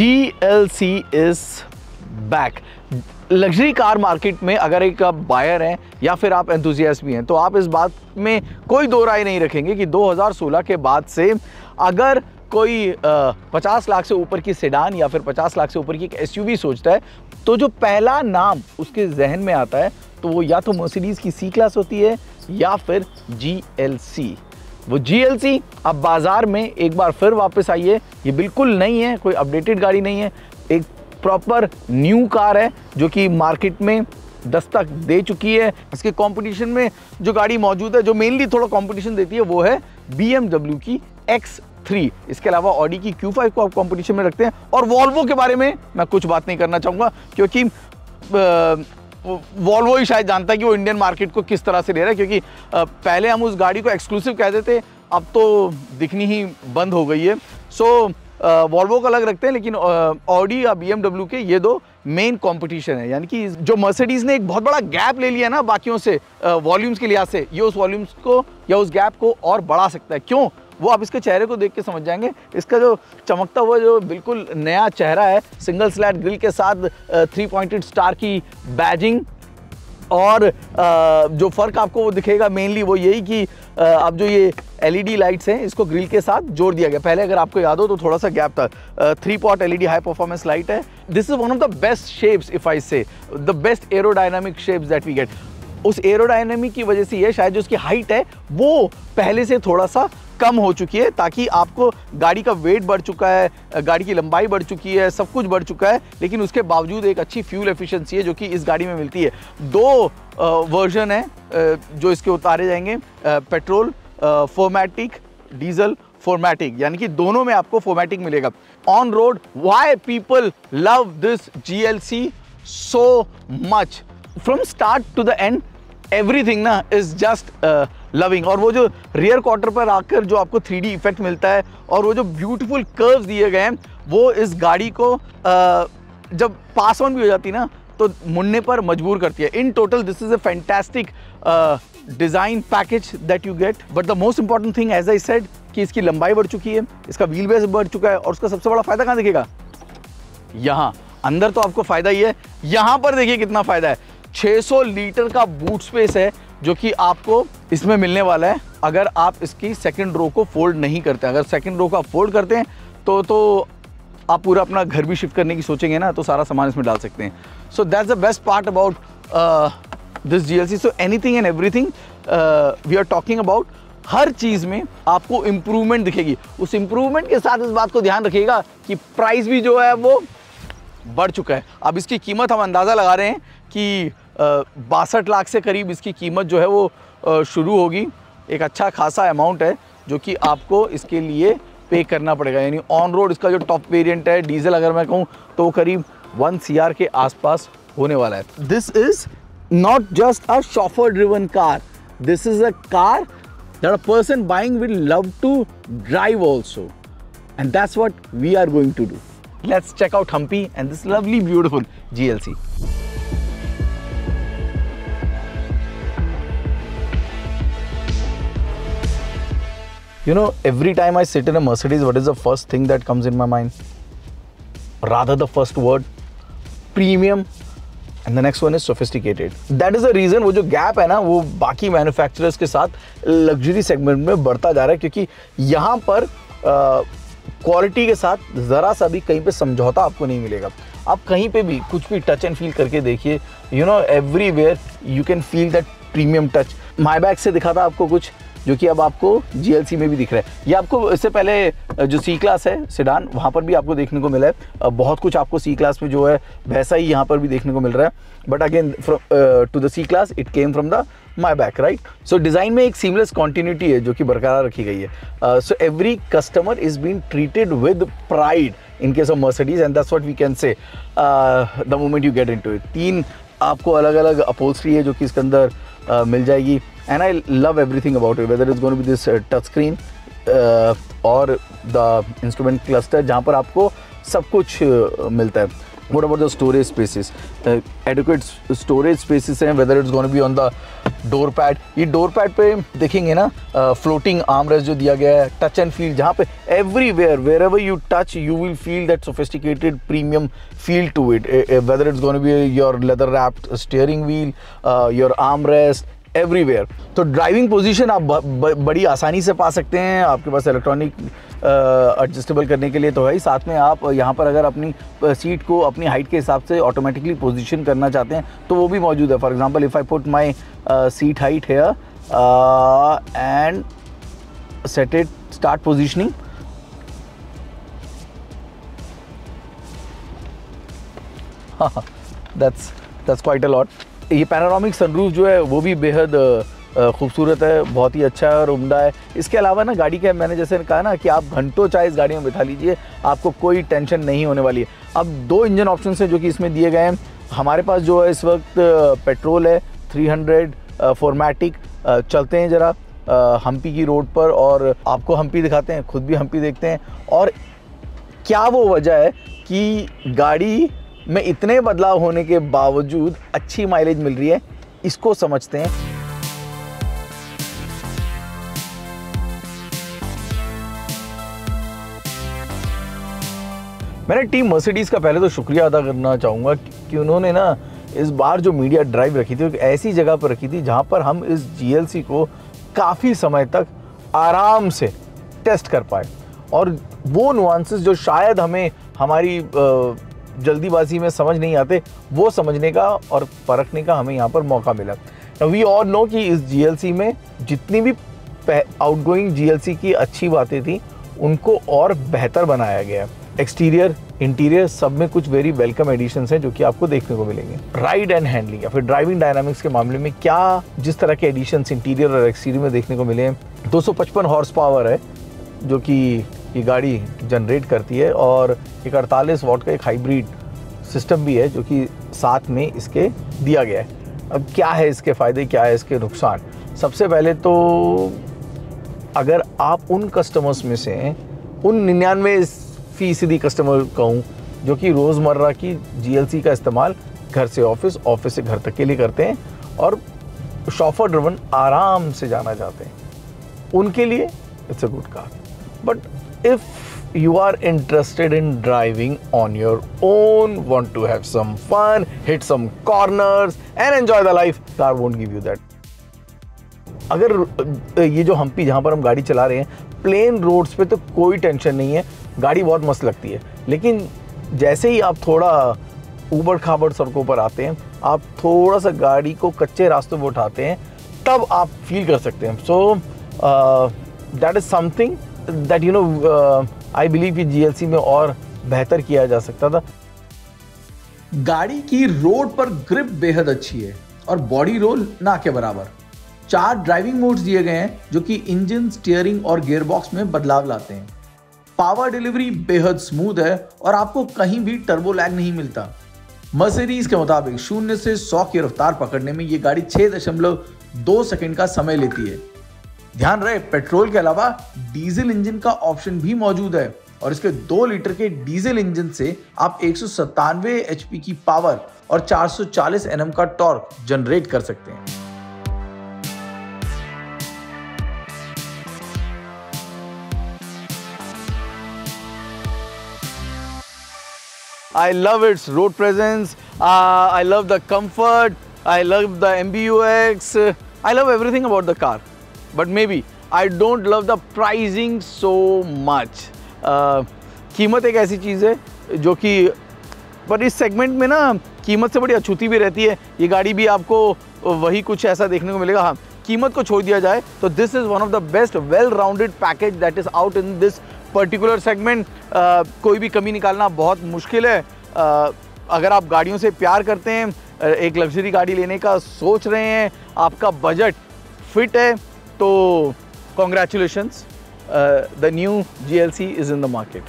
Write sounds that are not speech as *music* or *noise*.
G L C is back luxury car market में अगर एक आप बायर हैं या फिर आप एंथुजियास्ट भी हैं तो आप इस बात में कोई दो राय नहीं रखेंगे कि 2016 के बाद से अगर कोई पचास लाख से ऊपर की सेडान या फिर पचास लाख से ऊपर की एक एसयूवी सोचता है तो जो पहला नाम उसके जहन में आता है तो वो या तो मर्सिडीज़ की सी क्लास होती है या फिर जी एल सी वो जी एल सी अब बाज़ार में एक बार फिर वापस आई है ये बिल्कुल नहीं है, कोई अपडेटेड गाड़ी नहीं है। एक प्रॉपर न्यू कार है, जो कि मार्केट में दस्तक दे चुकी है। इसके कंपटीशन में जो गाड़ी मौजूद है, जो मेनली थोड़ा कंपटीशन देती है, वो है बी की एक्स थ्री इसके अलावा ऑडी की Q5 को आप कंपटीशन में रखते हैं। और वॉल्वो के बारे में मैं कुछ बात नहीं करना चाहूँगा, क्योंकि वॉल्वो ही शायद जानता है कि वो इंडियन मार्केट को किस तरह से ले रहा है, क्योंकि पहले हम उस गाड़ी को एक्सक्लूसिव कहते थे अब तो दिखनी ही बंद हो गई है। सो वॉल्वो का अलग रखते हैं, लेकिन ऑडी या बीएमडब्ल्यू के ये दो मेन कंपटीशन है। यानी कि जो मर्सिडीज़ ने एक बहुत बड़ा गैप ले लिया ना बाकियों से वॉल्यूम्स के लिहाज से, ये उस वॉल्यूम्स को या उस गैप को और बढ़ा सकता है। क्यों? वो आप इसके चेहरे को देख के समझ जाएँगे। इसका जो चमकता हुआ जो बिल्कुल नया चेहरा है सिंगल स्लैट ग्रिल के साथ थ्री पॉइंटेड स्टार की बैजिंग और जो फ़र्क आपको वो दिखेगा मेनली वो यही कि अब जो ये एलईडी लाइट्स हैं, इसको ग्रिल के साथ जोड़ दिया गया। पहले अगर आपको याद हो तो थोड़ा सा गैप था। Three pod LED high performance light है। This is one of the best shapes if I say the best aerodynamic shapes that we get उस एरोडायनेमिक की वजह से ये शायद जो उसकी हाइट है, वो पहले से थोड़ा सा कम हो चुकी है ताकि आपको गाड़ी का वेट बढ़ चुका है गाड़ी की लंबाई बढ़ चुकी है, सब कुछ बढ़ चुका है, लेकिन उसके बावजूद एक अच्छी फ्यूल एफिशिएंसी है जो कि इस गाड़ी में मिलती है। दो वर्जन है जो इसके उतारे जाएँगे पेट्रोल फोर्मेटिक डीजल फोर्मेटिक यानी कि दोनों में आपको फोर्मेटिक मिलेगा। On road why people love this G L C so much from start to the end everything ना इज़ जस्ट लविंग और वो जो रियर क्वार्टर पर आकर जो आपको थ्री इफ़ेक्ट मिलता है और वो जो ब्यूटीफुल कर्व्स दिए गए हैं वो इस गाड़ी को uh, जब पास ऑन भी हो जाती ना तो मुड़ने पर मजबूर करती है। In total this is a fantastic design package that you get but the most important thing as I said कि इसकी लंबाई बढ़ चुकी है इसका व्हील बेस बढ़ चुका है और उसका सबसे बड़ा फ़ायदा कहाँ दिखेगा? यहाँ। अंदर तो आपको फ़ायदा ही है। यहाँ पर देखिए कितना फ़ायदा है। 600 लीटर का बूट स्पेस है। जो कि आपको इसमें मिलने वाला है। अगर आप इसकी सेकंड रो को फोल्ड नहीं करते अगर सेकंड रो को आप फोल्ड करते हैं तो तो आप पूरा अपना घर भी शिफ्ट करने की सोचेंगे ना तो सारा सामान इसमें डाल सकते हैं। So that's the best part about this G L C so anything and everything we are talking about हर चीज़ में आपको इम्प्रूवमेंट दिखेगी। उस इम्प्रूवमेंट के साथ इस बात को ध्यान रखिएगा कि प्राइस भी जो है वो बढ़ चुका है। अब इसकी कीमत हम अंदाज़ा लगा रहे हैं कि बासठ लाख से करीब इसकी कीमत जो है वो शुरू होगी। एक अच्छा खासा अमाउंट है जो कि आपको इसके लिए पे करना पड़ेगा। यानी ऑन रोड इसका जो टॉप वेरिएंट है डीजल अगर मैं कहूँ तो वो करीब वन सीआर के आसपास होने वाला है। This is not just a chauffeur driven car this is a car that a person buying will love to drive also. And that's what we are going to do. Let's check out Humpy and this lovely, beautiful GLC You know, every time I sit in a Mercedes, what is the first thing that comes in my mind? Rather, the first word premium. And the next one is sophisticated that is the reason वो जो gap है ना वो बाकी manufacturers के साथ luxury segment में बढ़ता जा रहा है क्योंकि यहाँ पर क्वालिटी के साथ ज़रा सा भी कहीं पे समझौता आपको नहीं मिलेगा। आप कहीं पे भी कुछ भी टच एंड फील करके देखिए you know everywhere you can feel that premium touch Maybach से दिखा था आपको कुछ जो कि अब आपको GLC में भी दिख रहा है। ये आपको इससे पहले जो सी क्लास है सिडान वहाँ पर भी आपको देखने को मिला है। बहुत कुछ आपको सी क्लास में जो है वैसा ही यहाँ पर भी देखने को मिल रहा है। But again to the C class it came from the Maybach right so design में एक सीमलेस कॉन्टीन्यूटी है जो कि बरकरार रखी गई है। So every customer is been treated with pride in case of Mercedes and that's what we can say the moment you get into it तीन आपको अलग अलग अपोल्स्ट्री है जो कि इसके अंदर uh, मिल जाएगी। and I love everything about it whether it's going to be this uh, touch screen uh, और द इंस्ट्रूमेंट क्लस्टर जहाँ पर आपको सब कुछ uh, मिलता है what about the storage spaces uh, adequate storage spaces हैं whether it's going to be on the door pad ये डोर पैड पे देखेंगे ना फ्लोटिंग आर्म रेस्ट जो दिया गया है टच एंड फील जहाँ पे everywhere wherever you touch you will feel that sophisticated premium feel to it whether it's gonna be your leather wrapped steering wheel your arm rest everywhere तो driving position आप बड़ी आसानी से पा सकते हैं। आपके पास इलेक्ट्रॉनिक एडजस्टेबल करने के लिए तो है ही। साथ में आप यहाँ पर अगर अपनी सीट को अपनी हाइट के हिसाब से ऑटोमेटिकली पोजीशन करना चाहते हैं तो वो भी मौजूद है। For example if I put my seat height here and set it start positioning that's that's quite a lot *laughs* ये पैनारोमिक सनरूफ जो है, वो भी बेहद खूबसूरत है, बहुत ही अच्छा है और उम्दा है। इसके अलावा ना, गाड़ी का मैंने जैसे कहा ना कि आप घंटों चाहे इस गाड़ी में बिठा लीजिए, आपको कोई टेंशन नहीं होने वाली है। अब दो इंजन ऑप्शन हैं जो कि इसमें दिए गए हैं। हमारे पास जो है, इस वक्त पेट्रोल है 300 फॉर्मेटिक चलते हैं ज़रा हम्पी की रोड पर और आपको हम्पी दिखाते हैं, खुद भी हम्पी देखते हैं। और क्या वो वजह है कि गाड़ी में इतने बदलाव होने के बावजूद अच्छी माइलेज मिल रही है, इसको समझते हैं। मैंने टीम मर्सिडीज़ का पहले तो शुक्रिया अदा करना चाहूँगा कि उन्होंने ना इस बार जो मीडिया ड्राइव रखी थी ऐसी जगह पर रखी थी जहाँ पर हम इस जीएलसी को काफ़ी समय तक आराम से टेस्ट कर पाए। और वो नुआंसेस जो शायद हमें, हमारी जल्दीबाजी में समझ नहीं आते, वो समझने का और परखने का हमें यहाँ पर मौका मिला। वी और नो कि इस जीएलसी में जितनी भी आउटगोइंग जीएलसी की अच्छी बातें थी, उनको और बेहतर बनाया गया एक्सटीरियर इंटीरियर सब में कुछ वेरी वेलकम एडिशन हैं जो कि आपको देखने को मिलेंगे। राइड एंड हैंडलिंग या फिर ड्राइविंग डायनामिक्स के मामले में क्या, जिस तरह के एडिशन इंटीरियर और एक्सटीरियर में देखने को मिले हैं। 255 हॉर्स पावर है, जो कि ये गाड़ी जनरेट करती है और एक अड़तालीस वॉट का एक हाइब्रिड सिस्टम भी है जो कि साथ में इसके दिया गया है। अब क्या है इसके फ़ायदे, क्या है इसके नुकसान? सबसे पहले तो अगर आप उन कस्टमर्स में से उन निन्यानवे फ़ीसदी कस्टमर कहूँ, जो कि रोज़मर्रा की जीएलसी का इस्तेमाल घर से ऑफ़िस ऑफ़िस से घर तक के लिए करते हैं और शॉफर ड्रवन आराम से जाना चाहते हैं, उनके लिए it's a good car but if you are interested in driving on your own, want to have some fun, hit some corners and enjoy the life, car won't give you that. अगर ये जो हम्पी जहाँ पर हम गाड़ी चला रहे हैं प्लेन रोड्स पे तो कोई टेंशन नहीं है गाड़ी बहुत मस्त लगती है लेकिन जैसे ही आप थोड़ा ऊबड़ खाबड़ सड़कों पर आते हैं आप थोड़ा सा गाड़ी को कच्चे रास्तों पर उठाते हैं तब आप फील कर सकते हैं so that is something that you know I believe कि जीएलसी में और बेहतर किया जा सकता था। गाड़ी की रोड पर ग्रिप बेहद अच्छी है और बॉडी रोल ना के बराबर। चार ड्राइविंग मोड्स दिए गए हैं, जो कि इंजन स्टीयरिंग और गियरबॉक्स में बदलाव लाते हैं। पावर डिलीवरी बेहद स्मूथ है और आपको कहीं भी टर्बो लैग नहीं मिलता। मर्सिडीज के मुताबिक शून्य से सौ की रफ्तार पकड़ने में ये गाड़ी छह दशमलव दो सेकेंड का समय लेती है। ध्यान रहे पेट्रोल के अलावा डीजल इंजन का ऑप्शन भी मौजूद है और इसके दो लीटर के डीजल इंजन से आप एक सौ सत्तानवे एचपी की पावर और 440 एनएम का टॉर्क जनरेट कर सकते हैं I love its road presence. Uh, I love the comfort. I love the MBUX. I love everything about the car. But maybe I don't love the pricing so much. Uh, कीमत एक ऐसी चीज़ है जो कि पर इस सेगमेंट में ना कीमत से बड़ी अछूती भी रहती है। ये गाड़ी भी आपको वही कुछ ऐसा देखने को मिलेगा। हाँ कीमत को छोड़ दिया जाए तो this is one of the best well rounded package that is out in this particular segment कोई भी कमी निकालना बहुत मुश्किल है। Uh, अगर आप गाड़ियों से प्यार करते हैं एक लग्जरी गाड़ी लेने का सोच रहे हैं आपका बजट फिट है तो congratulations, uh, the new GLC is in the market.